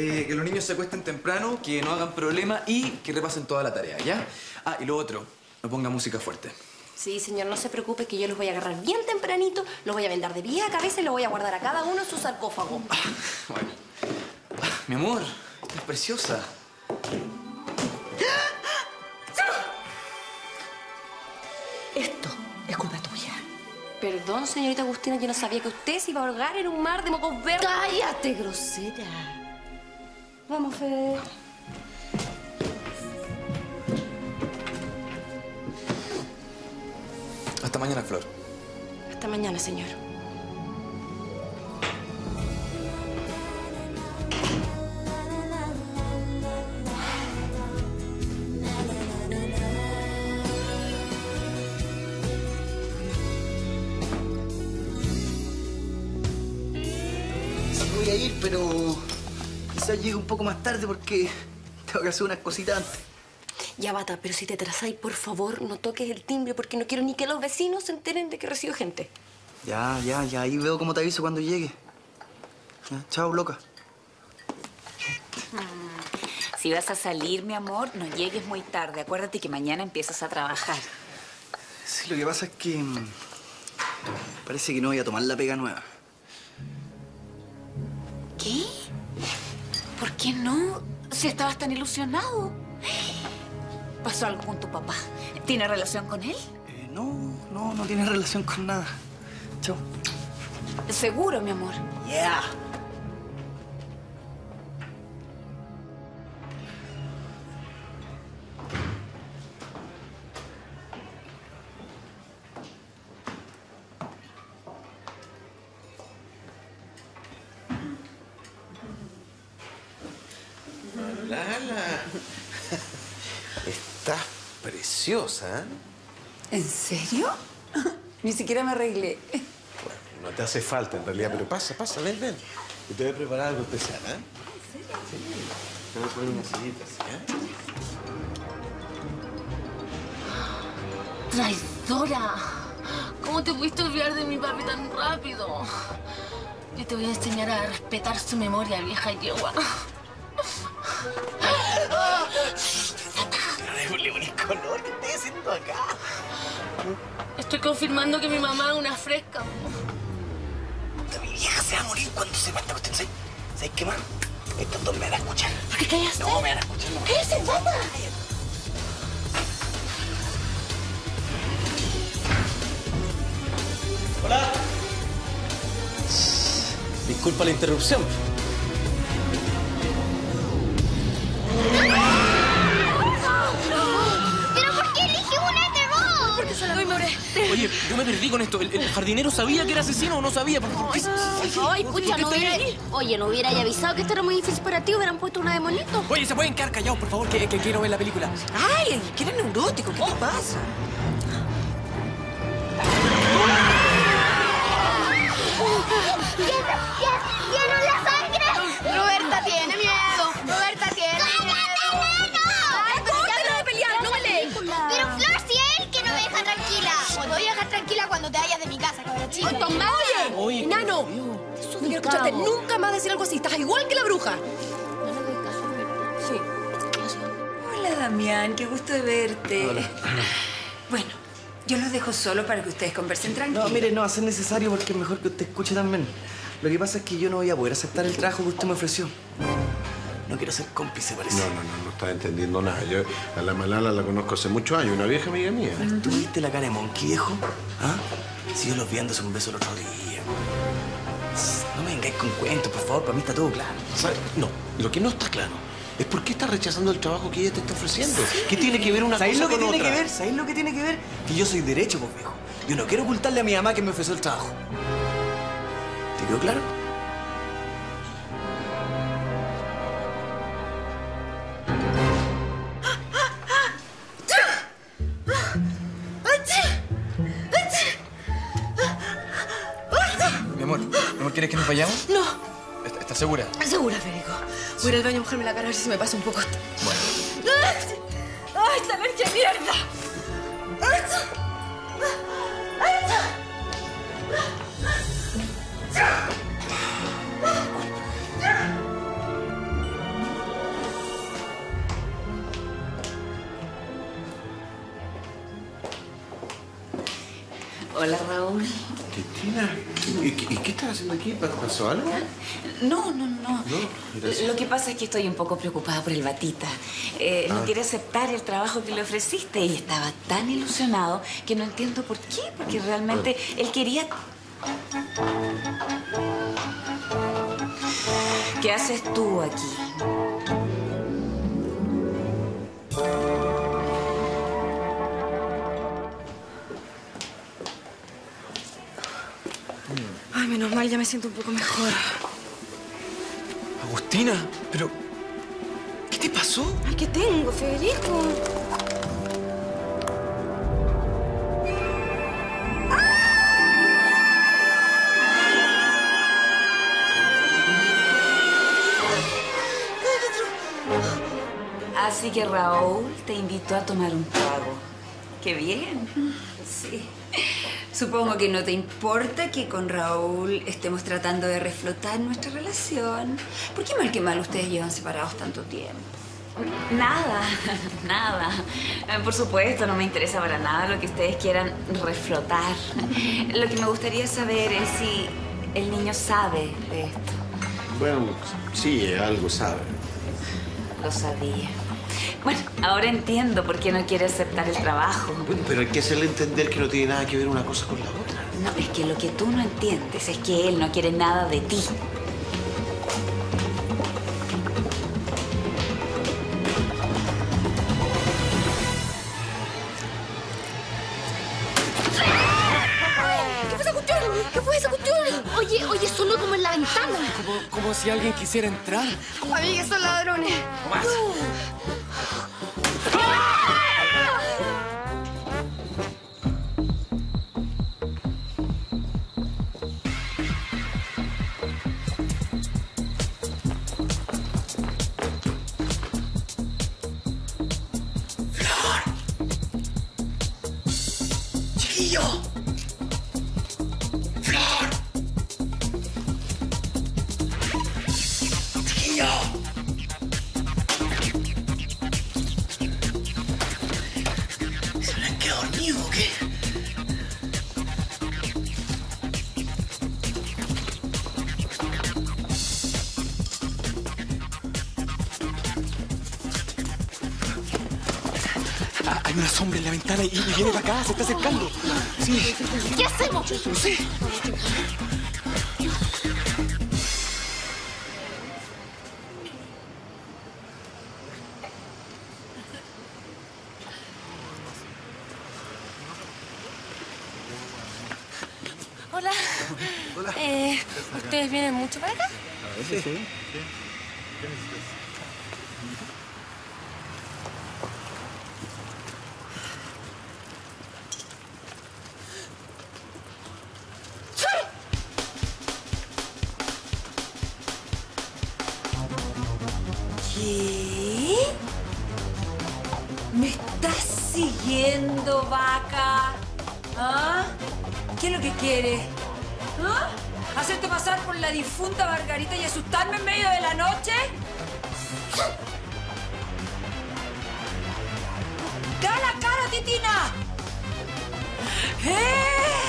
Eh, que los niños se acuesten temprano, que no hagan problema y que repasen toda la tarea, ¿ya? Ah, y lo otro, no ponga música fuerte. Sí, señor, no se preocupe que yo los voy a agarrar bien tempranito, los voy a vendar de pie a cabeza y los voy a guardar a cada uno en su sarcófago. Bueno. Ah, mi amor, estás preciosa. Esto es culpa tuya. Perdón, señorita Agustina, yo no sabía que usted se iba a ahogar en un mar de mocos verdes. ¡Cállate, grosera! Vamos, Fede. Hasta mañana, Flor. Hasta mañana, señor. Sí voy a ir, pero quizás llegue un poco más tarde porque tengo que hacer unas cositas antes. Ya, bata, pero si te atrasáis, por favor, no toques el timbre porque no quiero ni que los vecinos se enteren de que recibo gente. Ya, ya, ya. Ahí veo cómo te aviso cuando llegue. Ya, chao, loca. Si vas a salir, mi amor, no llegues muy tarde. Acuérdate que mañana empiezas a trabajar. Sí, lo que pasa es que... mm, Parece que no voy a tomar la pega nueva. ¿Qué? ¿Por qué no? Si estabas tan ilusionado. ¿Pasó algo con tu papá? ¿Tiene relación con él? Eh, no, no, no tiene relación con nada. Chao. Seguro, mi amor. Yeah. Preciosa, ¿eh? ¿En serio? Ni siquiera me arreglé. No te hace falta en realidad, pero pasa, pasa, ven, ven. Y te voy a preparar algo especial, ¿eh? Sí. Te voy a poner una sillita así, ¿eh? ¡Traidora! ¿Cómo te pudiste olvidar de mi papi tan rápido? Yo te voy a enseñar a respetar su memoria, vieja yegua. Déjale un color. ¿Qué estoy haciendo acá? Estoy confirmando que mi mamá es una fresca. Puta, Mi vieja se va a morir cuando sepa esta cuestión. ¿Sabes, ¿Sabes qué más? Estos dos me van a escuchar. ¿Por qué callaste? No, me van a escuchar. No. ¡Cállate, chata! Hola. Disculpa la interrupción. Oye, yo me perdí con esto. ¿El, el jardinero sabía que era asesino o no sabía? ¿Por, por qué? Ay, pucha, no hubiera... Oye, no hubiera ya avisado que esto era muy difícil para ti. Hubieran puesto una de monito. Oye, ¿se pueden quedar callados, por favor? Que, que quiero ver la película. ¡Ay! ¿Qué eres neurótico? ¿Qué te pasa? ¡Tiene la cuando te vayas de mi casa, cabrón chico. ¡Oye! Oye, ¡Enano! No quiero escucharte nunca más decir algo así. Estás igual que la bruja. Sí. Hola, Damián. Qué gusto de verte. Bueno, yo los dejo solo para que ustedes conversen tranquilos. No, mire, no va a ser necesario porque es mejor que usted escuche también. Lo que pasa es que yo no voy a poder aceptar el trabajo que usted me ofreció. Quiero ser cómplice, parece. No, no, no, no estás entendiendo nada. Yo a la Malala la conozco hace muchos años, una vieja amiga mía. ¿Tú viste la cara de Monkey, viejo? ¿Ah? Si yo los vi dándose un beso el otro día. No me vengáis con cuentos, por favor. Para mí está todo claro. ¿Sabes? No, lo que no está claro es por qué estás rechazando el trabajo que ella te está ofreciendo. ¿Qué tiene que ver una ¿Sabéis cosa lo que con tiene otra? que ver? ¿Sabéis lo que tiene que ver? Que yo soy derecho, pues, viejo. Yo no quiero ocultarle a mi mamá que me ofreció el trabajo. ¿Te quedó claro? acompañamos? No. ¿Estás está segura? Segura, Federico. Voy sí. ir al baño a mojarme la cara a ver si se me pasa un poco. Bueno. ¡Ay, esta alergia de mierda! Hola, Raúl. Cristina. ¿Y, qué- estás haciendo aquí? ¿Pasó algo? No, no, no. Lo que pasa es que estoy un poco preocupada por el Batita. Eh, No Ah. quiere aceptar el trabajo que le ofreciste y estaba tan ilusionado que no entiendo por qué, porque realmente él quería... ¿Qué haces tú aquí? Menos mal, ya me siento un poco mejor. Agustina, pero... ¿Qué te pasó? Ay, ¿qué tengo, Federico? Así que Raúl te invitó a tomar un trago. ¡Qué bien! Sí. Supongo que no te importa que con Raúl estemos tratando de reflotar nuestra relación. ¿Por qué mal que mal ustedes llevan separados tanto tiempo? Nada, nada. Eh, Por supuesto, no me interesa para nada lo que ustedes quieran reflotar. Lo que me gustaría saber es si el niño sabe de esto. Bueno, sí, algo sabe. Lo sabía. Bueno, ahora entiendo por qué no quiere aceptar el trabajo. Bueno, pero hay que hacerle entender que no tiene nada que ver una cosa con la otra. No, es que lo que tú no entiendes es que él no quiere nada de ti. ¿Qué fue esa cuestión? ¿Qué fue esa cuestión? Oye, oye, sonó como en la ventana. Como, como si alguien quisiera entrar. Amiga, son ladrones. ¡Chiquillo! Acá, se está acercando. Sí. ¿Qué hacemos? No sé. Hola. Eh, ¿Ustedes vienen mucho para acá? Sí, sí. ¿Ah? ¿Hacerte pasar por la difunta Margarita y asustarme en medio de la noche? ¡Da la cara, Titina!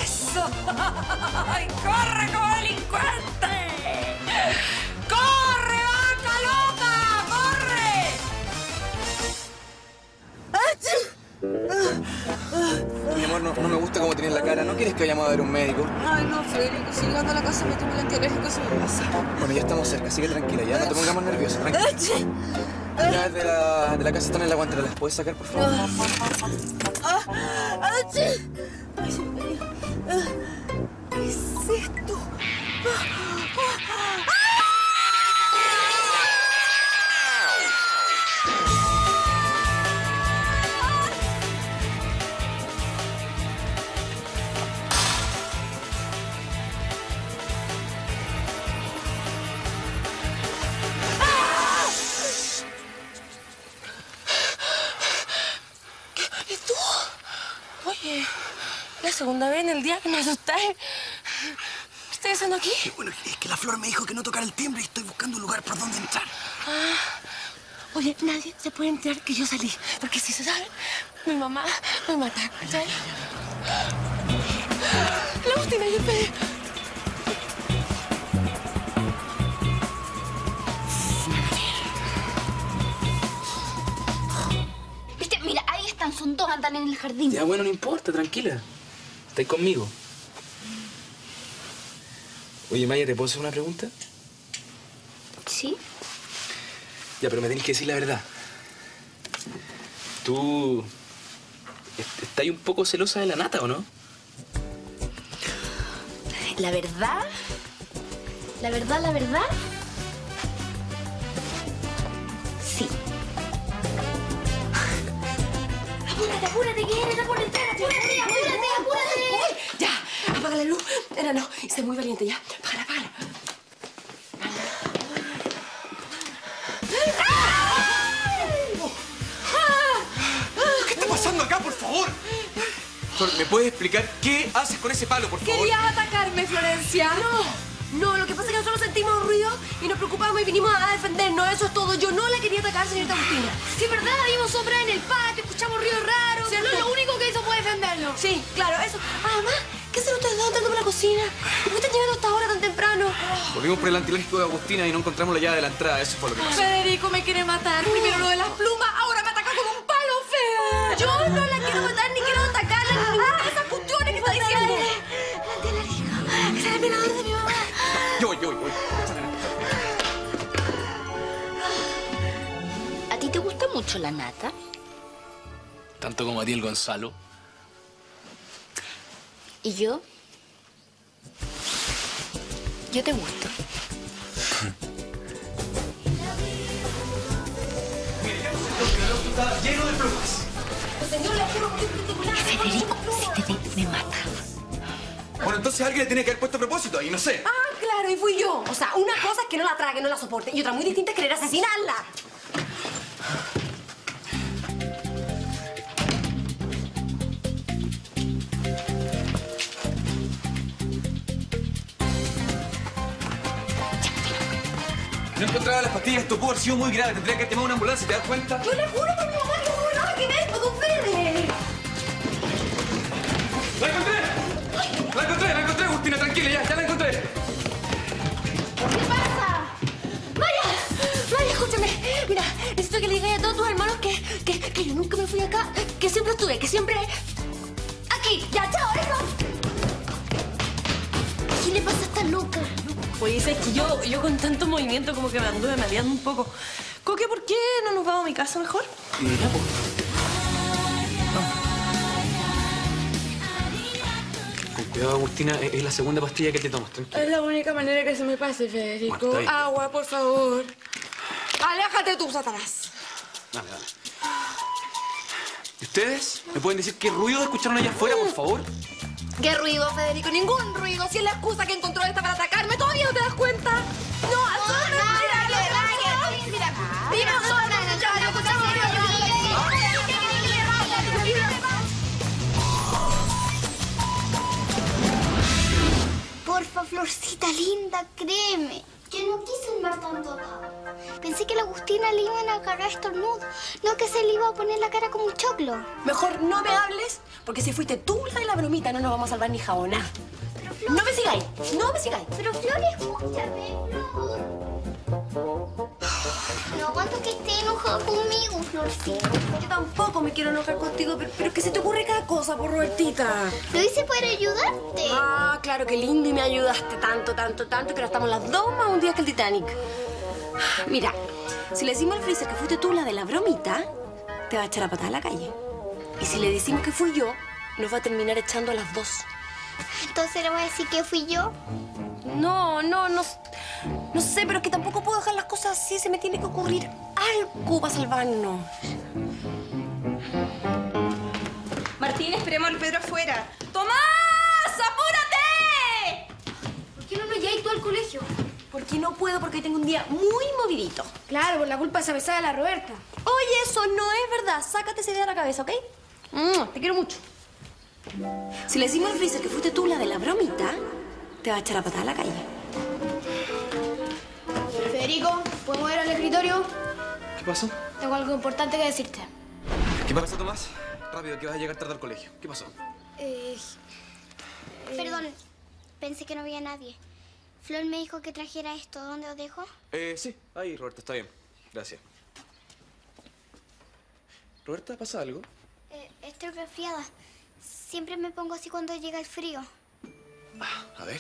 ¡Eso! ¡Ay, ¡Corre que vayamos a ver un médico? Ay, no, Federico, si llegando a la casa me tomo el antialérgico, eso me pasa. Bueno, ya estamos cerca, así que tranquila, ya no te pongamos nerviosa, tranquila. Las de la, de la casa están en la guantera, ¿las puedes sacar, por favor? Segunda vez en el día que me asustáis. ¿Qué estás haciendo aquí? Bueno, es que la flor me dijo que no tocara el timbre y estoy buscando un lugar por donde entrar. Oye, nadie se puede enterar que yo salí. Porque si se sabe, mi mamá me mata. ¿Cachai? La Agustina y el Fede. Viste, mira, ahí están, son dos, andan en el jardín. Ya, bueno, no importa, tranquila. Estáis conmigo. Oye, Maya, ¿te puedo hacer una pregunta? ¿Sí? Ya, pero me tenés que decir la verdad. ¿Tú est- estás un poco celosa de la nata o no? La verdad, la verdad, la verdad. Sí. Apúrate, apúrate, que eres por entrar, apúrate, apúrate, apúrate. Apaga la luz. Era no, y sé muy valiente ya. Apágala, apágala. ¿Qué está pasando acá, por favor? Flor, ¿me puedes explicar qué haces con ese palo, por favor? ¿Querías atacarme, Florencia? No. No, lo que pasa es que nosotros sentimos ruido y nos preocupamos y vinimos a defendernos. Eso es todo. Yo no la quería atacar, señorita Agustina. Sí, ¿verdad? Vimos sombras en el patio, escuchamos ruidos raros. ¿Cierto? No, lo único que hizo fue defenderlo. Sí, claro, eso. Además, ¿qué hacen ustedes dos entrando por la cocina? ¿Por qué están llegando hasta ahora tan temprano? Volvimos por el antilógico de Agustina y no encontramos la llave de la entrada. Eso fue lo que pasó. Federico me quiere matar. Primero lo de las plumas, ahora me ataca con un palo, Fede. Yo no la quiero matar ni quiero atacarla ni ninguna de esas cuestiones que está diciendo. Es el velador de mi mamá. Yo yo yo. ¿A ti te gusta mucho la nata? Tanto como a ti el Gonzalo. ¿Y yo? Yo te gusto. Está lleno de plumas. Señor, la quiero morir particular. Federico, si te ve, me mata. Bueno, entonces alguien le tiene que haber puesto a propósito ahí, no sé. Ah, claro, y fui yo. O sea, una cosa es que no la trague, no la soporte. Y otra muy distinta es querer asesinarla. No encontraba las pastillas, esto pudo haber sido muy grave. Tendría que llamado a una ambulancia, ¿te das cuenta? Yo le juro por mi mamá Es que yo, yo con tanto movimiento como que me anduve mareando un poco. Coque, ¿por qué no nos vamos a mi casa mejor? Con cuidado, Agustina, es la segunda pastilla que te tomas, tranquila. Es la única manera que se me pase, Federico. Bien. Agua, por favor. Aléjate tú, Satanás. Dale, dale. ¿Y ustedes? ¿Me pueden decir qué ruido escucharon allá afuera, por favor? ¿Qué ruido, Federico? Ningún ruido. Si es la excusa que encontró esta para atacarme, ¿todavía no te das cuenta? No, absolutamente. Mira, no escuchamos Porfa, Florcita linda, créeme. Yo no quise andar tanto acá. Pensé que la Agustina le iban a agarrar estornudo, no que se le iba a poner la cara como un choclo. Mejor no me hables, porque si fuiste tú la de la bromita, no nos vamos a salvar ni jabona. No me sigáis, no me sigáis. Pero Flor, escúchame, Flor. No aguanto que esté enojada conmigo, Florcita. Yo tampoco me quiero enojar contigo, pero, pero que se te ocurre cada cosa, por Robertita. Lo hice para ayudarte. Ah, claro, qué lindo y me ayudaste tanto, tanto, tanto, que ahora estamos las dos más un día que el Titanic. Mira, si le decimos al freezer que fuiste tú la de la bromita, te va a echar a patada a la calle. Y si le decimos que fui yo, nos va a terminar echando a las dos. Entonces le voy a decir que fui yo. No, no, no, no sé, pero es que tampoco puedo dejar las cosas así. Se me tiene que ocurrir algo para salvarnos. Martín, esperemos al Pedro afuera. ¡Tomás! ¡Apúrate! ¿Por qué no lo lleváis tú al colegio? Porque no puedo, porque hoy tengo un día muy movidito. Claro, por la culpa de esa besada de la Roberta. Oye, eso no es verdad. Sácate esa idea de la cabeza, ¿ok? Mm, te quiero mucho. Si le decimos al freezer que fuiste tú la de la bromita, te va a echar a patada a la calle. Federico, ¿podemos ir al escritorio? ¿Qué pasó? Tengo algo importante que decirte. ¿Qué pasa, Tomás? Rápido, que vas a llegar tarde al colegio. ¿Qué pasó? Eh, Perdón, pensé que no había nadie. Flor me dijo que trajera esto. ¿Dónde os dejo? Eh, sí, ahí, Roberta, está bien. Gracias. Roberta, ¿pasa algo? Eh, estoy resfriada. Siempre me pongo así cuando llega el frío. A ver.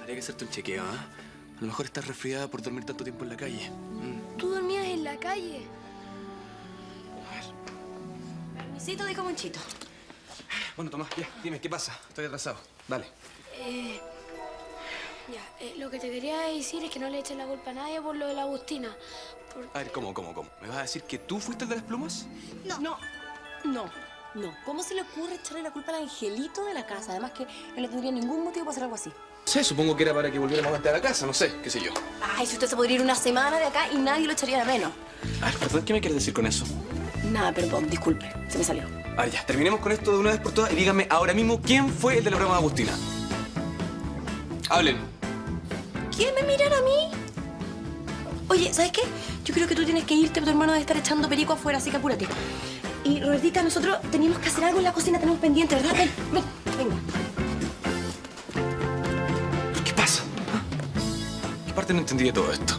Habría que hacerte un chequeo, ¿ah? A lo mejor estás resfriada por dormir tanto tiempo en la calle. Tú dormías en la calle. Permisito de Monchito. Bueno, Tomás, ya, dime, ¿qué pasa? Estoy atrasado. Dale. Eh, ya, eh, lo que te quería decir es que no le eches la culpa a nadie por lo de la Agustina. A ver, ¿cómo, cómo, cómo? ¿Me vas a decir que tú fuiste el de las plumas? No. No, no, no. ¿Cómo se le ocurre echarle la culpa al angelito de la casa? Además que no le tendría ningún motivo para hacer algo así. Sí, supongo que era para que volviéramos a la casa, no sé, qué sé yo. Ay, si usted se podría ir una semana de acá y nadie lo echaría de menos. A ver, perdón, ¿qué me quieres decir con eso? Nada, perdón, disculpe, se me salió. A ver, ya, terminemos con esto de una vez por todas y díganme ahora mismo quién fue el de la broma de Agustina. Hablen. ¿Quién me mirar a mí? Oye, ¿sabes qué? Yo creo que tú tienes que irte, tu hermano debe estar echando perico afuera, así que apúrate. Y Robertita, nosotros teníamos que hacer algo en la cocina, tenemos pendiente, ¿verdad? Ven, ven, venga. ¿Qué pasa? ¿Ah? ¿Qué parte no entendí de todo esto?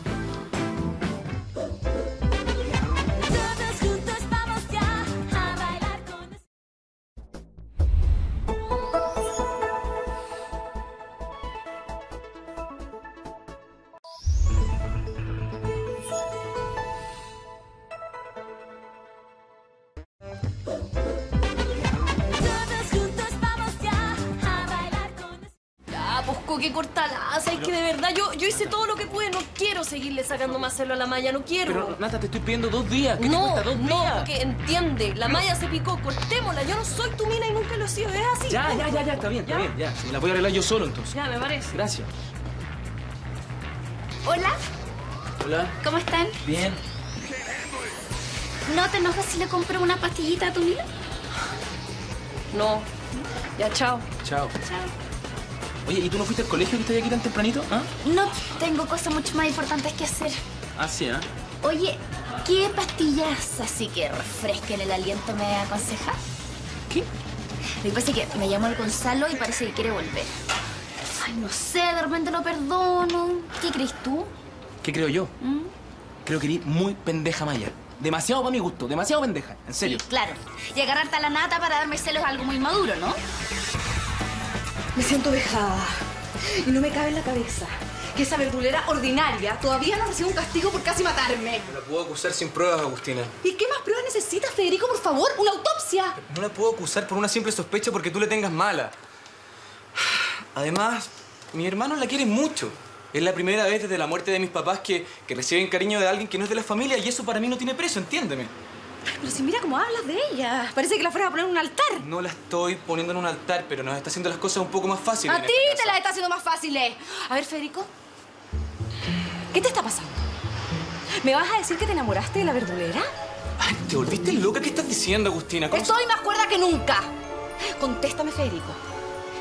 Ya, pues coque cortalaza, es que de verdad yo, yo hice todo lo que pude, no quiero seguirle sacando más celo a la malla, no quiero. Pero, Nata, te estoy pidiendo dos días. ¿Qué te no, cuesta dos no, días? porque entiende, la malla se picó, cortémosla, yo no soy tu mina y nunca lo he sido, es así. Ya, ya, ya, ya, está bien, está bien, ya. Me la voy a arreglar yo solo entonces. Ya, me parece. Gracias. Hola, Hola. ¿cómo están? Bien. ¿No te enojas si le compro una pastillita a tu Mila? No. Ya, chao. Chao. Oye, ¿y tú no fuiste al colegio que estoy aquí tan tempranito? ¿Ah? No, tengo cosas mucho más importantes que hacer. Ah, sí, ¿ah? Oye, ¿qué pastillas así que refresquen el aliento me aconseja? ¿Qué? Lo que pasa es que me llamó el Gonzalo y parece que quiere volver. Ay, no sé, de repente lo perdono. ¿Qué crees tú? ¿Qué creo yo? ¿Mm? Creo que eres muy pendeja, Maya. Demasiado para mi gusto, demasiado pendeja, en serio. Claro. Y agarrarte a la nata para darme celos es algo muy maduro, ¿no? Me siento vejada y no me cabe en la cabeza que esa verdulera ordinaria todavía no recibe un castigo por casi matarme. No la puedo acusar sin pruebas, Agustina. ¿Y qué más pruebas necesitas, Federico, por favor? ¡Una autopsia! No la puedo acusar por una simple sospecha porque tú le tengas mala. Además, mi hermano la quiere mucho. Es la primera vez desde la muerte de mis papás que, que reciben cariño de alguien que no es de la familia y eso para mí no tiene precio, entiéndeme. Pero si mira cómo hablas de ella. Parece que la fueras a poner en un altar. No la estoy poniendo en un altar, pero nos está haciendo las cosas un poco más fáciles. A ti te las está haciendo más fáciles. A ver, Federico. ¿Qué te está pasando? ¿Me vas a decir que te enamoraste de la verdulera? Ay, ¿Te volviste loca? ¿Qué estás diciendo, Agustina? ¿Cómo se- Estoy más cuerda que nunca. Contéstame, Federico.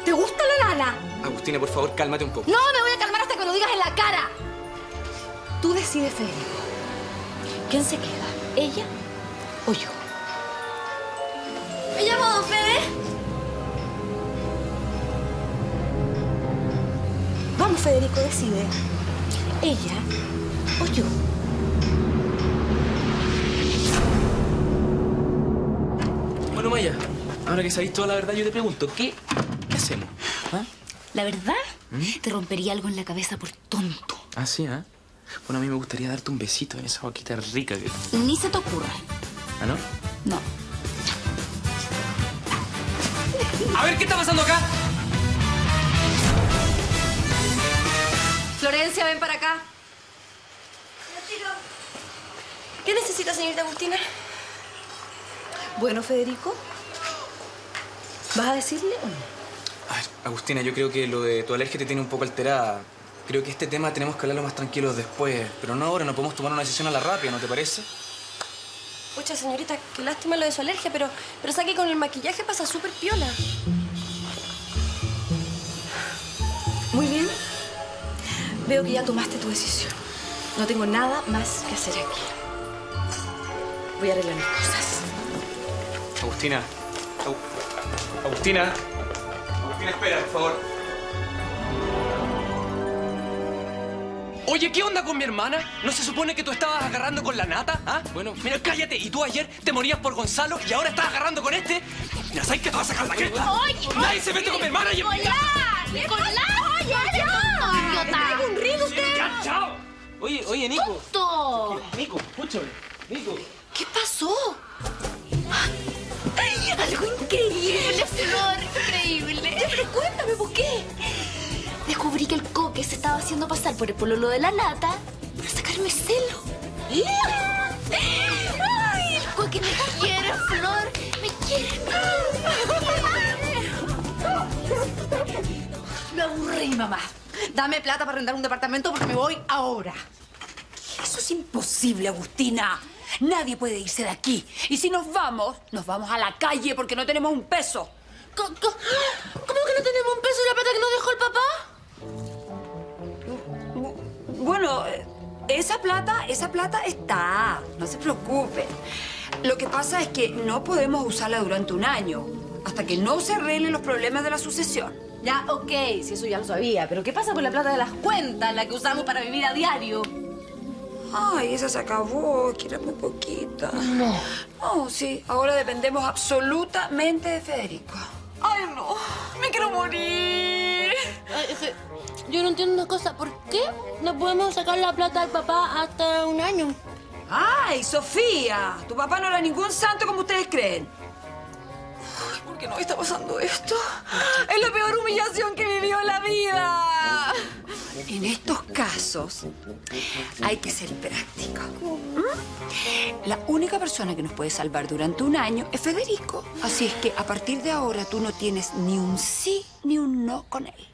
¿Te gusta la lana? Agustina, por favor, cálmate un poco. No me voy a calmar hasta que me lo digas en la cara. Tú decides, Federico. ¿Quién se queda? ¿Ella o yo? Me llamo Fede. Vamos, Federico, decide. ¿Ella o yo? Bueno, Maya, ahora que sabéis toda la verdad, yo te pregunto, ¿qué, qué hacemos? ¿Ah? La verdad, te rompería algo en la cabeza por tonto. Ah, sí, ¿ah? Bueno, a mí me gustaría darte un besito en esa boquita rica que... Ni se te ocurra. ¿Ah, no? No. A ver, ¿qué está pasando acá? Florencia, ven para acá. ¿Qué necesita, señorita Agustina? Bueno, Federico. ¿Vas a decirle o no? A ver, Agustina, yo creo que lo de tu alergia te tiene un poco alterada. Creo que este tema tenemos que hablarlo más tranquilos después. Pero no ahora, no podemos tomar una decisión a la rápida, ¿no te parece? Pucha, señorita, qué lástima lo de su alergia, pero, pero sabe que con el maquillaje pasa súper piola. Muy bien. Veo que ya tomaste tu decisión. No tengo nada más que hacer aquí. Voy a arreglar mis cosas. Agustina, Agustina. Agustina, espera, por favor. Oye, ¿qué onda con mi hermana? ¿No se supone que tú estabas agarrando con la nata? ¿Ah? Bueno. Mira, cállate. Y tú ayer te morías por Gonzalo y ahora estás agarrando con este. Mira, ¿sabes que te vas a sacar la cresta? Oye, Nadie se mete con mi hermana y... ¡Nicolás! ¡Nicolás! ¡Oye! ¡Idiota! un río usted! ¡Ya, chao! Oye, oye, Nico. ¡Tonto! Nico, escúchame. Nico. ¿Qué pasó? ¡Ay, algo increíble, Flor! Increíble. Ya, pero cuéntame, ¿por qué? Descubrí que el coque se estaba haciendo pasar por el pololo de la nata para sacarme celo. ¡Ay, el coque me quiere, Flor! ¡Me quiere! Me aburrí, mamá. Dame plata para arrendar un departamento porque me voy ahora. Eso es imposible, Agustina. Nadie puede irse de aquí. Y si nos vamos, nos vamos a la calle porque no tenemos un peso. ¿Cómo, cómo que no tenemos un peso de la plata que nos dejó el papá? Eh, esa plata, esa plata está. No se preocupe. Lo que pasa es que no podemos usarla durante un año hasta que no se arreglen los problemas de la sucesión. Ya, ok, si eso ya lo sabía. Pero ¿qué pasa con la plata de las cuentas, la que usamos para vivir a diario? Ay, esa se acabó, que era muy poquita. No. No, sí. Ahora dependemos absolutamente de Federico. ¡Ay, no! ¡Me quiero morir! Ay, es que yo no entiendo una cosa. ¿Por qué no podemos sacar la plata del papá hasta un año? ¡Ay, Sofía! Tu papá no era ningún santo como ustedes creen. ¿Por qué no está pasando esto? Es la peor humillación que vivió la vida. En estos casos hay que ser práctico. La única persona que nos puede salvar durante un año es Federico. Así es que a partir de ahora tú no tienes ni un sí ni un no con él.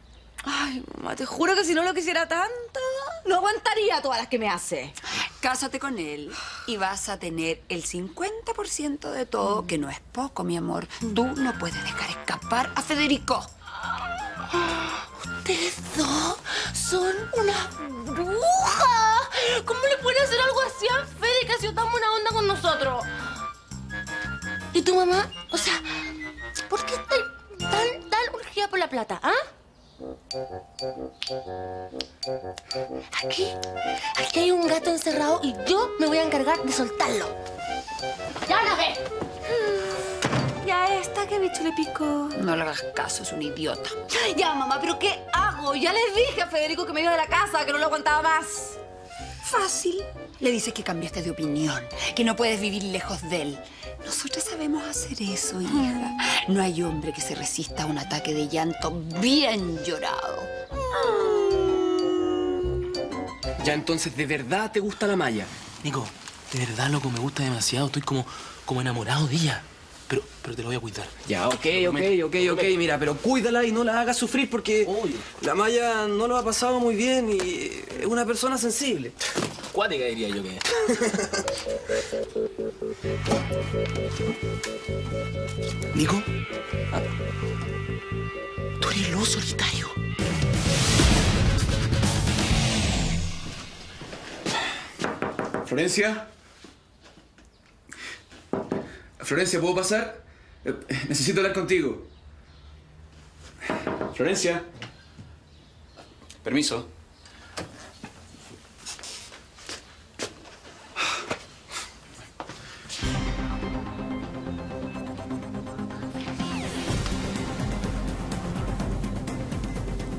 Ay, mamá, te juro que si no lo quisiera tanto, no aguantaría todas las que me hace. Cásate con él y vas a tener el 50% de todo, que no es poco, mi amor. Tú no puedes dejar escapar a Federico. Ustedes dos son una bruja. ¿Cómo le pueden hacer algo así a Fede que ha sido tan buena onda con nosotros? ¿Y tu mamá? O sea, ¿por qué estás tan, tan urgida por la plata, ah? Aquí, aquí hay un gato encerrado y yo me voy a encargar de soltarlo. ¡Ya la ve! Ya está, ¿qué bicho le picó? No le hagas caso, es un idiota. Ya, mamá, ¿pero qué hago? Ya les dije a Federico que me iba de la casa, que no lo aguantaba más. Fácil. Le dices que cambiaste de opinión, que no puedes vivir lejos de él. Nosotros sabemos hacer eso, hija. No hay hombre que se resista a un ataque de llanto bien llorado. Ya entonces, ¿de verdad te gusta la malla? Nico, de verdad, loco, me gusta demasiado. Estoy como, como enamorado de ella. Pero, pero te lo voy a cuidar. Ya, ok, ok, ok, ok. Mira, pero cuídala y no la hagas sufrir porque la Maya no lo ha pasado muy bien y es una persona sensible. Cuática diría yo que Nico, tú eres lobo solitario. Florencia. Florencia, ¿puedo pasar? Eh, Necesito hablar contigo. Florencia. Permiso.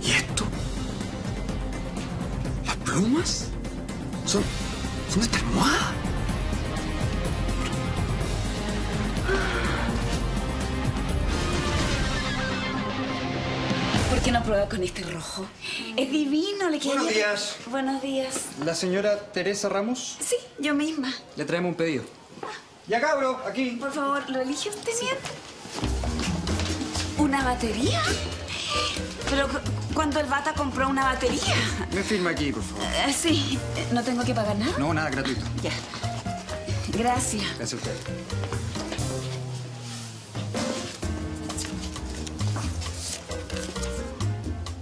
¿Y esto? ¿Las plumas? Son. son de esta prueba con este rojo? Es divino, le quiero. Buenos días. Buenos días. ¿La señora Teresa Ramos? Sí, yo misma. Le traemos un pedido. Ya cabro, aquí. Por favor, ¿lo elige usted bien? ¿Una batería? Pero cu- ¿cuándo el bata compró una batería? Me firma aquí, por favor. Eh, sí, ¿no tengo que pagar nada? No, nada, gratuito. Ya. Gracias. Gracias a usted.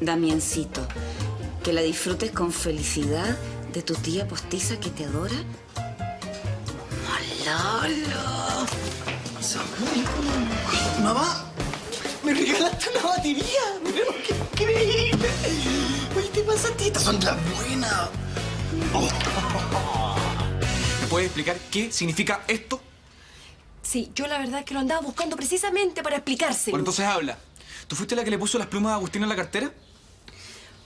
Damiencito, que la disfrutes con felicidad de tu tía postiza que te adora. Malala. Mamá, me regalaste una batería. Mira lo que increíble. Oye, te pasaste. Estas son las buenas. ¿Me puedes explicar qué significa esto? Sí, yo la verdad es que lo andaba buscando precisamente para explicárselo. Bueno, entonces habla. ¿Tú fuiste la que le puso las plumas a Agustín en la cartera?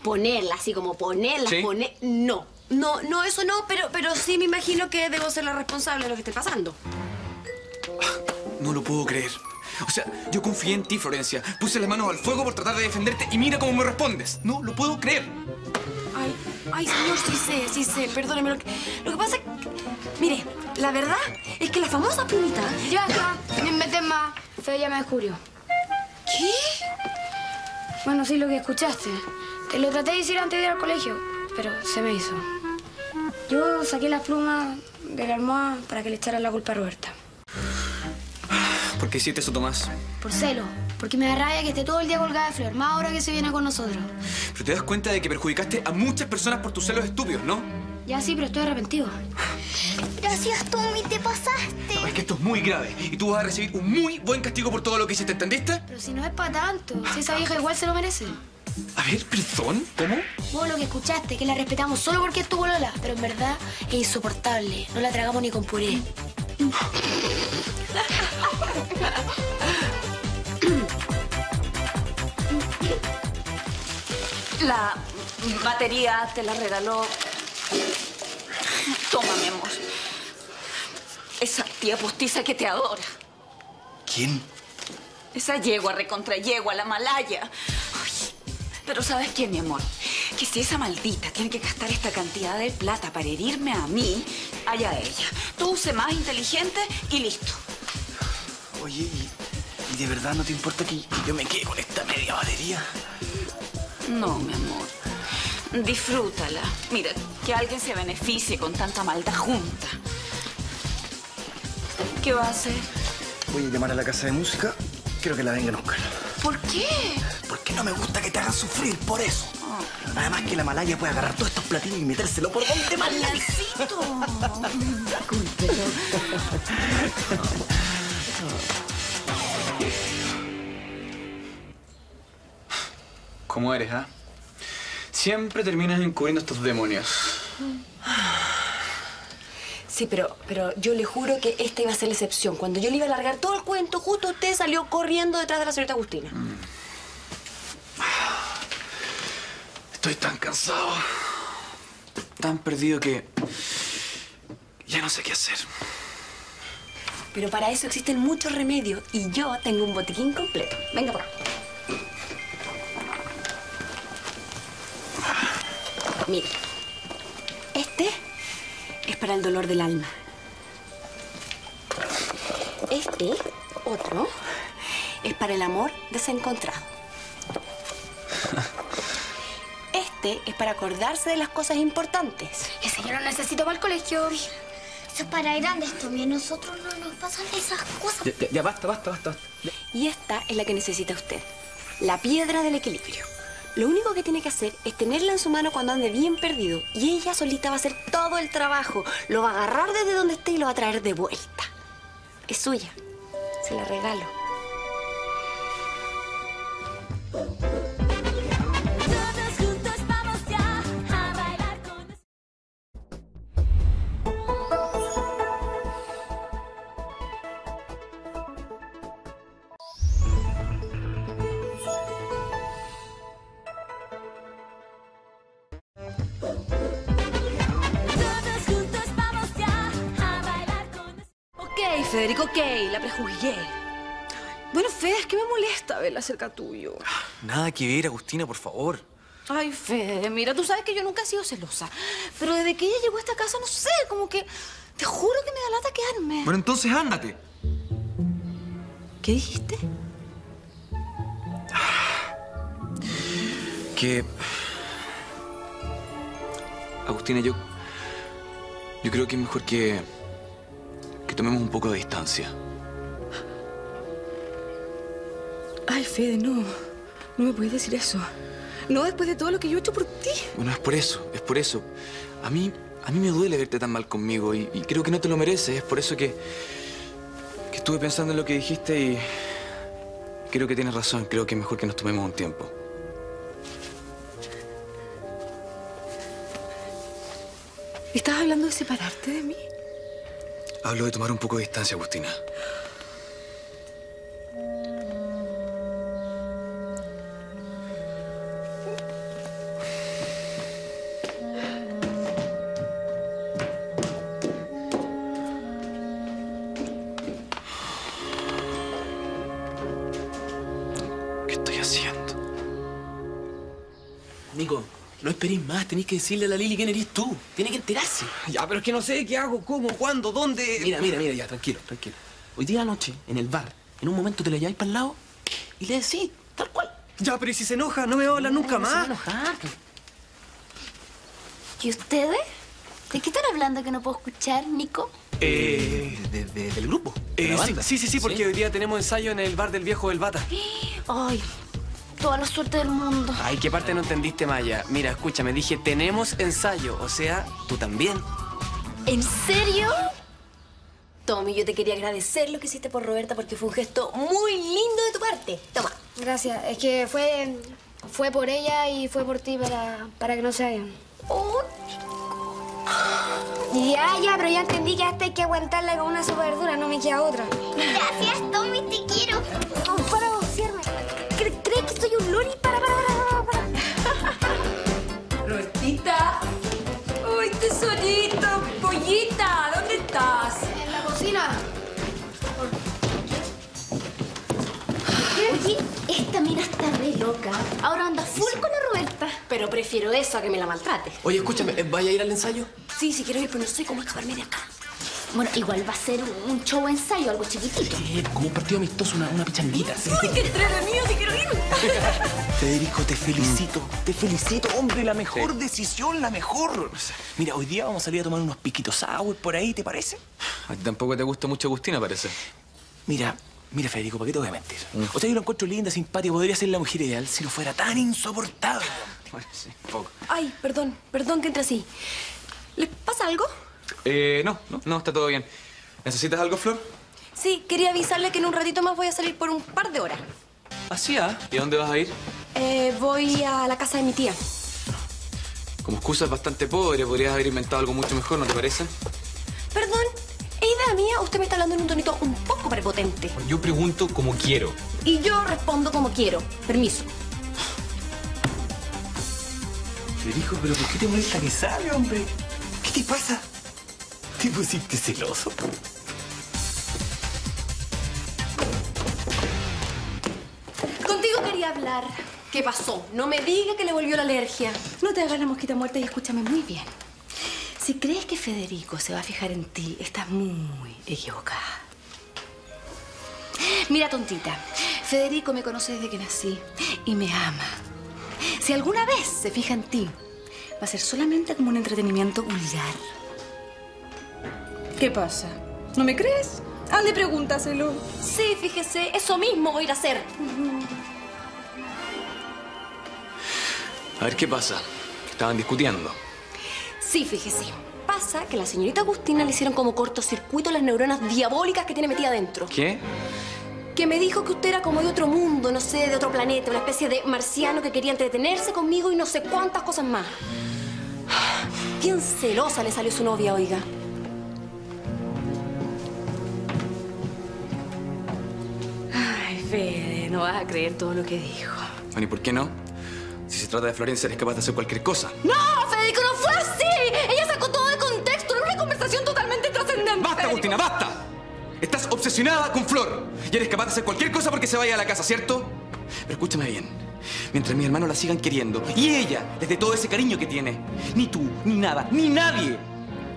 Ponerla, así como ponerla, Sí. poner... No, no, no, eso no, pero, pero sí me imagino que debo ser la responsable de lo que esté pasando. No lo puedo creer. O sea, yo confié en ti, Florencia. Puse las manos al fuego por tratar de defenderte y mira cómo me respondes. No lo puedo creer. Ay, ay, señor, sí sé, sí sé, perdóneme. Lo que, lo que pasa es que, mire, la verdad es que la famosa plumita... Ya está, no inventes más. Fede ya me descubrió. ¿Qué? Bueno, sí, lo que escuchaste. Te lo traté de decir antes de ir al colegio, pero se me hizo. Yo saqué las plumas de la almohada para que le echaran la culpa a Roberta. ¿Por qué hiciste eso, Tomás? Por celo, porque me da rabia que esté todo el día colgada de flor, más ahora que se viene con nosotros. Pero te das cuenta de que perjudicaste a muchas personas por tus celos estúpidos, ¿no? Ya sí, pero estoy arrepentido. Gracias, Tommy, te pasaste. No, es que esto es muy grave y tú vas a recibir un muy buen castigo por todo lo que hiciste, ¿entendiste? Pero si no es para tanto, si esa vieja igual se lo merece. A ver, perdón, ¿cómo? Vos lo que escuchaste, que la respetamos solo porque es tu bolola, pero en verdad es insoportable. No la tragamos ni con puré. La batería te la regaló. Toma, mi amor. Esa tía postiza que te adora. ¿Quién? Esa yegua recontra yegua, la malaya. Pero ¿sabes qué, mi amor? Que si esa maldita tiene que gastar esta cantidad de plata para herirme a mí, allá ella. Tú sé más inteligente y listo. Oye, ¿y, y de verdad no te importa que, que yo me quede con esta media batería? No, mi amor. Disfrútala. Mira, que alguien se beneficie con tanta maldad junta. ¿Qué va a hacer? Voy a llamar a la casa de música. Quiero que la vengan a buscar. ¿Por qué? No me gusta que te hagan sufrir, por eso. Además que la malaya puede agarrar todos estos platines y metérselo por donde más. ¿Cómo eres, ah? Siempre terminas encubriendo estos demonios. Sí, pero, pero yo le juro que esta iba a ser la excepción. Cuando yo le iba a largar todo el cuento, justo usted salió corriendo detrás de la señorita Agustina. Estoy tan cansado. Tan perdido que... Ya no sé qué hacer. Pero para eso existen muchos remedios y yo tengo un botiquín completo. Venga por acá. Mire, este es para el dolor del alma. Este, otro, es para el amor desencontrado. Es para acordarse de las cosas importantes. Ese yo lo necesito para el colegio. Eso es para grandes. A nosotros no nos pasan esas cosas. Ya, ya, ya, basta, basta, basta. Y esta es la que necesita usted. La piedra del equilibrio. Lo único que tiene que hacer es tenerla en su mano cuando ande bien perdido. Y ella solita va a hacer todo el trabajo. Lo va a agarrar desde donde esté y lo va a traer de vuelta. Es suya. Se la regalo. La prejuzgué. Bueno, Fede, es que me molesta verla cerca tuyo. Nada que ver, Agustina, por favor. Ay, Fede, mira, tú sabes que yo nunca he sido celosa. Pero desde que ella llegó a esta casa, no sé, como que... Te juro que me da lata quedarme. Bueno, entonces ándate. ¿Qué dijiste? Que... Agustina, yo... Yo creo que es mejor que... Que tomemos un poco de distancia. Ay, Fede, no. No me puedes decir eso. No después de todo lo que yo he hecho por ti. Bueno, es por eso, es por eso. A mí... A mí me duele verte tan mal conmigo y, y creo que no te lo mereces. Es por eso que... Que estuve pensando en lo que dijiste y... Creo que tienes razón. Creo que es mejor que nos tomemos un tiempo. ¿Estás hablando de separarte de mí? Hablo de tomar un poco de distancia, Agustina. Más. Tenéis que decirle a la Lili quién eres tú. Tiene que enterarse. Ya, pero es que no sé qué hago, cómo, cuándo, dónde. Mira, mira, mira, ya, tranquilo, tranquilo. Hoy día anoche, en el bar, en un momento te la lleváis para el lado y le decís, tal cual. Ya, pero ¿y si se enoja? No me va a hablar nunca no se va a más. enojar. ¿Y ustedes? ¿De qué están hablando que no puedo escuchar, Nico? Eh, de- de- del grupo. de Eh, la sí, banda. sí, sí, sí, porque hoy día tenemos ensayo en el bar del viejo del Bata. Ay, toda la suerte del mundo. Ay, ¿qué parte no entendiste, Maya? Mira, escúchame, dije, tenemos ensayo. O sea, tú también. ¿En serio? Tommy, yo te quería agradecer lo que hiciste por Roberta porque fue un gesto muy lindo de tu parte. Toma. Gracias. Es que fue, fue por ella y fue por ti para, para que no se vayan. Ya, ya, pero ya entendí que hasta hay que aguantarla con una sopa de verdura, no me queda otra. Gracias, Tommy, te quiero. Esta mina está re loca. Ahora anda full con la Roberta. Pero prefiero eso a que me la maltrate. Oye, escúchame, ¿eh, ¿vaya a ir al ensayo? Sí, sí quiero ir, pero no sé cómo escaparme de acá. Bueno, igual va a ser un show ensayo, algo chiquitito. Eh, como un partido amistoso, una, una pichanguita. ¿sí? Uy, qué entretenido, sí quiero ir. Federico, te felicito. Te felicito, hombre. La mejor decisión, la mejor. Mira, hoy día vamos a salir a tomar unos piquitos sour por ahí, ¿te parece? A ti tampoco te gusta mucho Agustina, parece. Mira, mira, Federico, ¿para qué te voy a mentir? O sea, yo la encuentro linda, simpática, podría ser la mujer ideal si no fuera tan insoportable. Bueno, sí, un poco. Ay, perdón, perdón que entre así. ¿Les pasa algo? Eh, no, no, no, está todo bien. ¿Necesitas algo, Flor? Sí, quería avisarle que en un ratito más voy a salir por un par de horas. Así, ah. ¿Y a dónde vas a ir? Eh, voy a la casa de mi tía. Como excusa es bastante pobre, podrías haber inventado algo mucho mejor, ¿no te parece? Perdón, ¿es idea mía? Usted me está hablando en un tonito un poco prepotente. Yo pregunto como quiero. Y yo respondo como quiero. Permiso. Federico, ¿pero por qué te molesta que sabe, hombre? ¿Qué te pasa? ¿Te pusiste celoso? Contigo quería hablar. ¿Qué pasó? No me diga que le volvió la alergia. No te hagas la mosquita muerta y escúchame muy bien. Si crees que Federico se va a fijar en ti, estás muy equivocada. Mira, tontita, Federico me conoce desde que nací y me ama. Si alguna vez se fija en ti, va a ser solamente como un entretenimiento vulgar. ¿Qué pasa? ¿No me crees? Ande, pregúntaselo. Sí, fíjese, eso mismo voy a ir a hacer. A ver, ¿qué pasa? Estaban discutiendo. Sí, fíjese. Pasa que a la señorita Agustina le hicieron como cortocircuito las neuronas diabólicas que tiene metida adentro. ¿Qué? Que me dijo que usted era como de otro mundo, no sé, de otro planeta, una especie de marciano que quería entretenerse conmigo y no sé cuántas cosas más. Bien celosa le salió su novia, oiga. Ay, Fede, no vas a creer todo lo que dijo. Bueno, ¿y por qué no? Si se trata de Florencia, eres capaz de hacer cualquier cosa. ¡No, Federico, no fue así! Agustina, basta! Estás obsesionada con Flor y eres capaz de hacer cualquier cosa porque se vaya a la casa, ¿cierto? Pero escúchame bien. Mientras mis hermanos la sigan queriendo y ella, desde todo ese cariño que tiene, ni tú, ni nada, ni nadie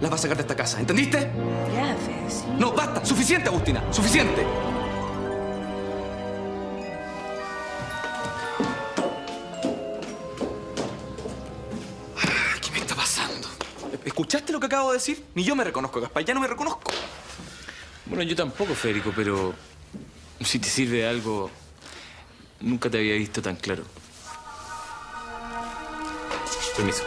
las va a sacar de esta casa, ¿entendiste? Ya, Fede, sí. No, basta. Suficiente, Agustina. Suficiente. ¿Escuchaste lo que acabo de decir? Ni yo me reconozco, Gaspar. Ya no me reconozco. Bueno, yo tampoco, Federico, pero si te sirve de algo, nunca te había visto tan claro. Permiso.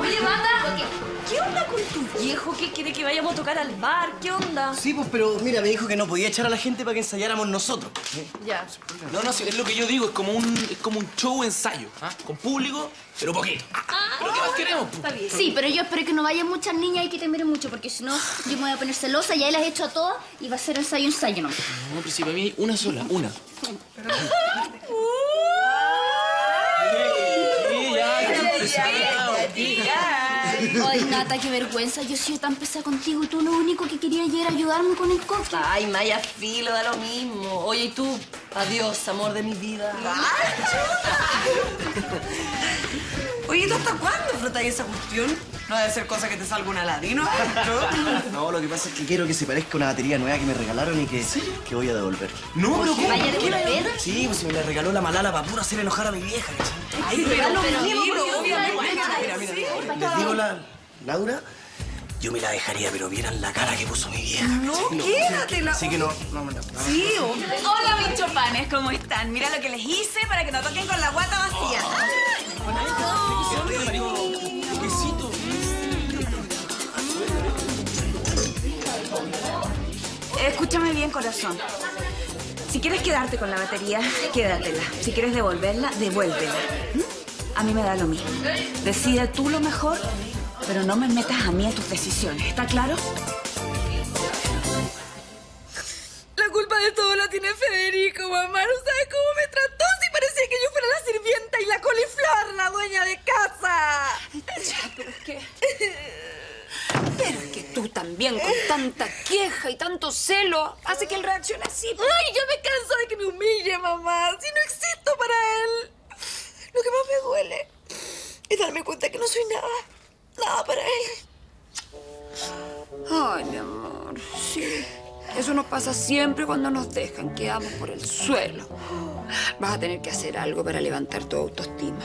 Oye, banda, ¿qué onda con tu viejo que quiere que vayamos a tocar al bar? ¿Qué onda? Sí, pues, pero mira, me dijo que no podía echar a la gente para que ensayáramos nosotros. Ya. No, no, sí, es lo que yo digo, es como un, es como un show ensayo, ¿ah? Con público, pero poquito. ¿Pero qué más queremos? Está bien. Sí, pero yo espero que no vayan muchas niñas y que te miren mucho, porque si no, yo me voy a poner celosa y ahí las he hecho a todas y va a ser ensayo, ensayo, ¿no? No, pero si para mí hay una sola, una. Ay, Nata, qué vergüenza. Yo he sido tan pesada contigo y tú lo único que querías era ayudarme con el coque. Ay, Maya, filo, da lo mismo. Oye, ¿y tú? Adiós, amor de mi vida. Oye, ¿tú hasta cuándo frotáis esa cuestión? No debe ser cosa que te salga un aladino. No, lo que pasa es que quiero que se parezca a una batería nueva que me regalaron y que, que voy a devolver. No, pero ¿Vaya a devolver? Sí, pues si me la regaló la malala para puro hacer enojar a mi vieja. Ay, pero pero-. Mira, mira, les digo la Laura, yo me la dejaría, pero vieran la cara que puso mi vieja. No, quédatela. Así que no, no, no. Sí. Hola, mis chopanes, ¿cómo están? Mira lo que les hice para que no toquen con la guata vacía. Escúchame bien, corazón. Si quieres quedarte con la batería, quédatela. Si quieres devolverla, devuélvela. ¿Mm? A mí me da lo mismo. Decide tú lo mejor, pero no me metas a mí en tus decisiones. ¿Está claro? La culpa de todo la tiene Federico, mamá. ¿No sabes cómo me trató? Si parecía que yo fuera la sirvienta y la coliflor, la dueña de casa. Ya, pero es que... Pero es que tú también, con tanta queja y tanto celo, hace que él reaccione así. Ay, yo me canso de que me humille, mamá. Si no existo para él. Lo que más me duele es darme cuenta que no soy nada. Nada para él. Ay, mi amor, sí. Eso nos pasa siempre cuando nos dejan, quedamos por el suelo. Vas a tener que hacer algo para levantar tu autoestima.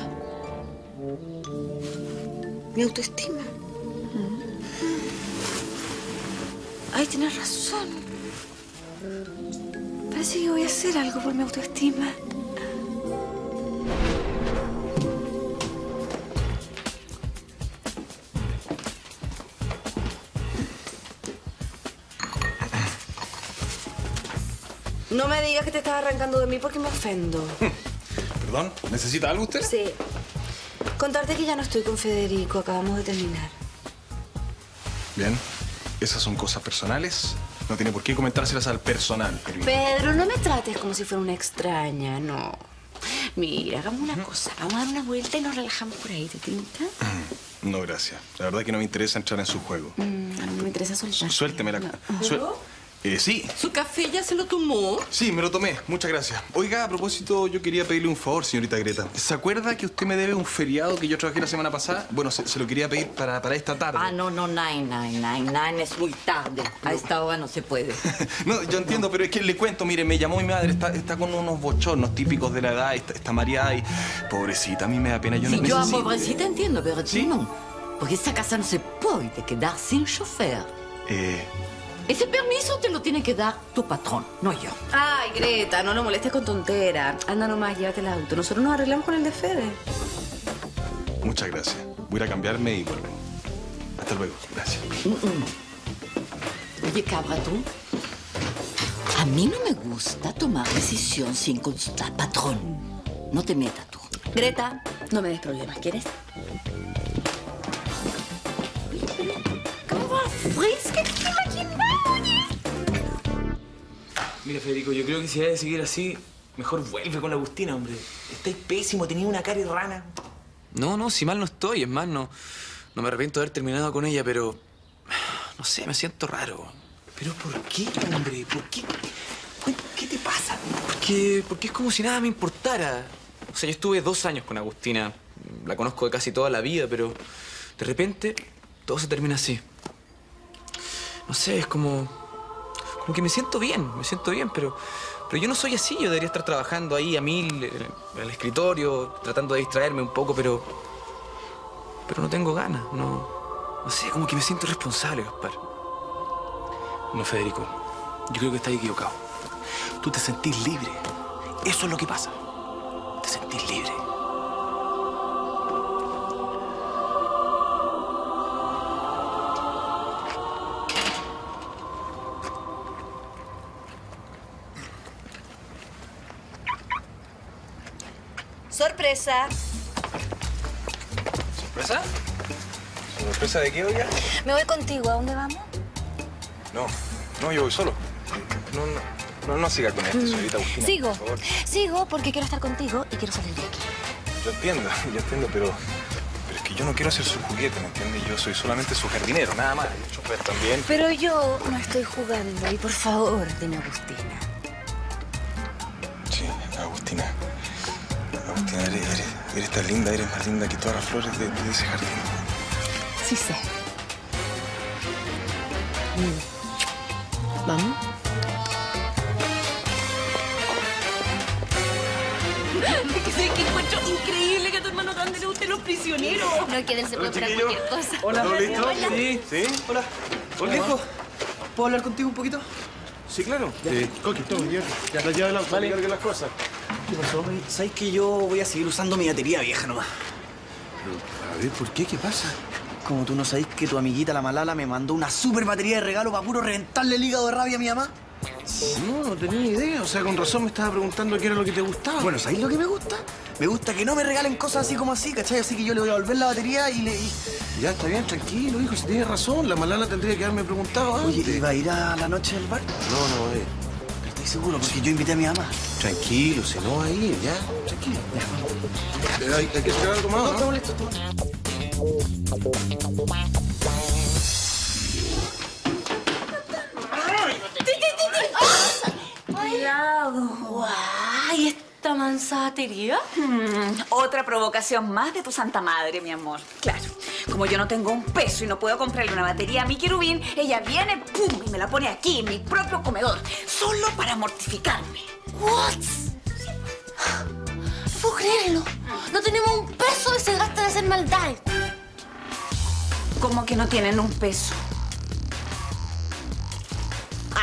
Mi autoestima. Ay, tienes razón. Parece que voy a hacer algo por mi autoestima. Me digas que te estás arrancando de mí porque me ofendo. Perdón, ¿necesita algo usted? Sí. Contarte que ya no estoy con Federico. Acabamos de terminar. Bien, esas son cosas personales. No tiene por qué comentárselas al personal. Pero... Pedro, no me trates como si fuera una extraña, no. Mira, hagamos una cosa. Vamos a dar una vuelta y nos relajamos por ahí, ¿te tinta? No, gracias. La verdad que no me interesa entrar en su juego. Mm, a mí me interesa soltar. Suélteme la... Suel- Eh, sí, ¿Su café ya se lo tomó? sí, me lo tomé. Muchas gracias. Oiga, a propósito, yo quería pedirle un favor, señorita Greta. ¿Se acuerda que usted me debe un feriado que yo trabajé la semana pasada? Bueno, se, se lo quería pedir para, para esta tarde. Ah, no, no, nine, nine, nine, nine, es muy tarde. A esta hora no se puede. No, yo entiendo, pero es que le cuento, mire, me llamó mi madre, está, está con unos bochornos típicos de la edad, está, está mareada y... Pobrecita, a mí me da pena, yo Sí, ne- yo a necesito- pobrecita entiendo, pero tú no. Porque esta casa no se puede quedar sin chofer. Eh, Ese permiso te lo tiene que dar tu patrón, no yo. Ay, Greta, no lo molestes con tontera. Anda nomás, llévate el auto. Nosotros nos arreglamos con el de Fede. muchas gracias. Voy a ir a cambiarme y vuelvo. Hasta luego, gracias. Mm, mm. Oye, cabra, tú. A mí no me gusta tomar decisión sin consultar patrón. No te metas tú. Greta, no me des problemas, ¿quieres? ¿Cómo va? Fresca, Mira, Federico, yo creo que si hay de seguir así, mejor vuelve con la Agustina, hombre. Estáis pésimo, tenía una cara de rana. No, no, si mal no estoy, es más, no, no me arrepiento de haber terminado con ella, pero... No sé, me siento raro. ¿Pero por qué, hombre? ¿Por qué? ¿Qué te pasa? Porque, porque es como si nada me importara. O sea, yo estuve dos años con Agustina. La conozco de casi toda la vida, pero de repente todo se termina así. No sé, es como... Como que me siento bien, me siento bien, pero... Pero yo no soy así, yo debería estar trabajando ahí a mil, en el escritorio, tratando de distraerme un poco, pero... Pero no tengo ganas, no... No sé, como que me siento responsable, Gaspar. No, Federico, yo creo que estás equivocado. Tú te sentís libre. Eso es lo que pasa. Te sentís libre. Sorpresa. ¿Sorpresa? ¿Sorpresa de qué, oiga? Me voy contigo. ¿A dónde vamos? No, no, yo voy solo. No, no, no, no siga con esto, señorita Agustina. Sigo. Por favor. Sigo porque quiero estar contigo y quiero salir de aquí. Yo entiendo, yo entiendo, pero, pero es que yo no quiero ser su juguete, ¿me entiende? Yo soy solamente su jardinero, nada más. Chofer también. Pero yo no estoy jugando y por favor, dime Agustina. Tan linda, eres más linda que todas las flores de, de ese jardín. Sí sé. ¿Vamos? que sé que encuentro increíble que a tu hermano grande le gusten los prisioneros. No quieren se puede para chiquillo. cualquier cosa. Hola. Hola. listo? Sí. ¿Sí? Hola. Hola, hijo. ¿Puedo hablar contigo un poquito? Sí, claro. Sí. Coqui, toma. Ya la Vale. cargue las cosas. ¿Qué pasó? ¿Sabes que yo voy a seguir usando mi batería vieja nomás? A ver, ¿por qué? ¿Qué pasa? Como tú no sabes que tu amiguita la Malala me mandó una super batería de regalo para puro reventarle el hígado de rabia a mi mamá. No, no tenía idea. O sea, con razón me estaba preguntando qué era lo que te gustaba. Bueno, ¿sabéis lo que me gusta? Me gusta que no me regalen cosas así como así, ¿cachai? Así que yo le voy a volver la batería y le... y- Ya, está bien, tranquilo, hijo. Si tienes razón, la malala tendría que haberme preguntado antes. Oye, ¿iba a ir a la noche del bar? No, no va a ir. Pero estoy seguro, porque yo invité a mi mamá. Tranquilo, si no va a ir, ya. Tranquilo. Eh, Hay, hay que sacar algo más, No, ¿no? molesto. Cuidado. ¡Ay, esta manzatería! Mm, otra provocación más de tu santa madre, mi amor. Claro, como yo no tengo un peso y no puedo comprarle una batería a mi querubín, ella viene, pum, y me la pone aquí, en mi propio comedor, solo para mortificarme. ¿What? No puedo creerlo. No tenemos un peso y se gasta en hacer maldades. Como que no tienen un peso.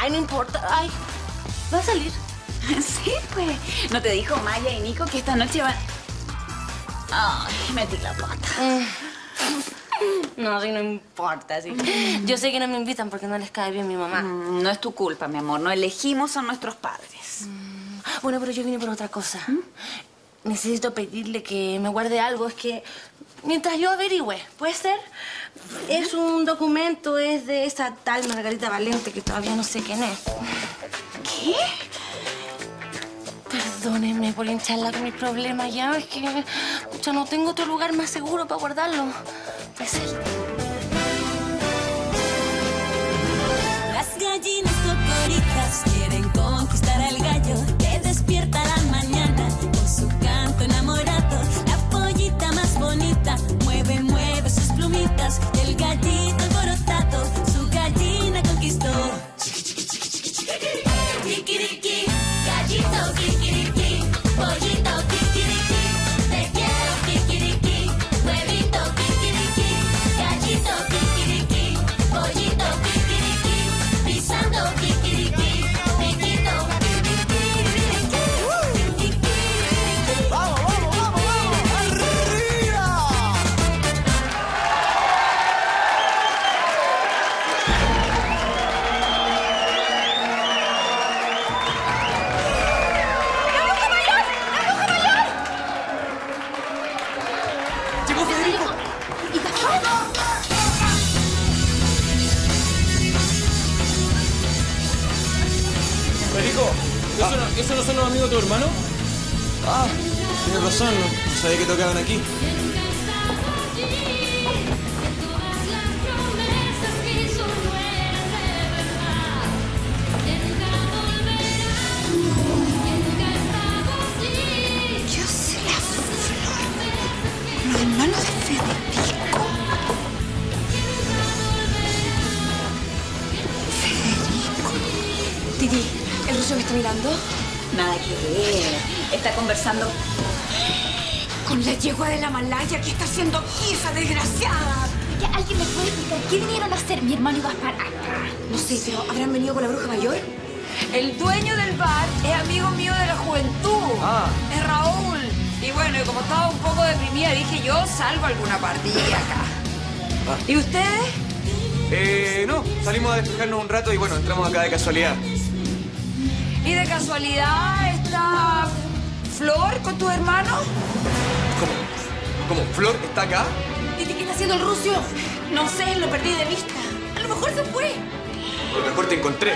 Ay, no importa. Ay, va a salir. Sí, pues. ¿No te dijo Maya y Nico que esta noche van...? Ay, metí la pata. No, sí, no importa, sí. Yo sé que no me invitan porque no les cae bien mi mamá. Mm, No es tu culpa, mi amor. No elegimos a nuestros padres. Bueno, pero yo vine por otra cosa. Necesito pedirle que me guarde algo. Es que mientras yo averigüe, ¿puede ser? Es un documento, es de esa tal Margarita Valente que todavía no sé quién es. ¿Qué? Perdónenme por hincharla mis problemas ya. Es que pucha, no tengo otro lugar más seguro para guardarlo. Razón, no, no sabía que tocaban aquí. Yo soy la flor. Los hermanos de Federico. Federico. Titi, ¿el ruso me está mirando? Nada que ver. Está conversando Con la yegua de la Malaya, ¿qué está haciendo aquí esa desgraciada? ¿Que ¿Alguien me puede explicar qué vinieron a hacer mi hermano y Gaspar acá? No sé, pero ¿habrán venido con la bruja mayor? El dueño del bar es amigo mío de la juventud. Ah. Es Raúl. Y bueno, y como estaba un poco deprimida, dije yo salgo a alguna partida acá. Ah. ¿Y ustedes? Eh, no, salimos a despejarnos un rato y bueno, entramos acá de casualidad. Y de casualidad está Flor con tu hermano? ¿Cómo? ¿Flor está acá? Titi, ¿qué está haciendo el rucio? No sé, lo perdí de vista. A lo mejor se fue. A lo mejor te encontré.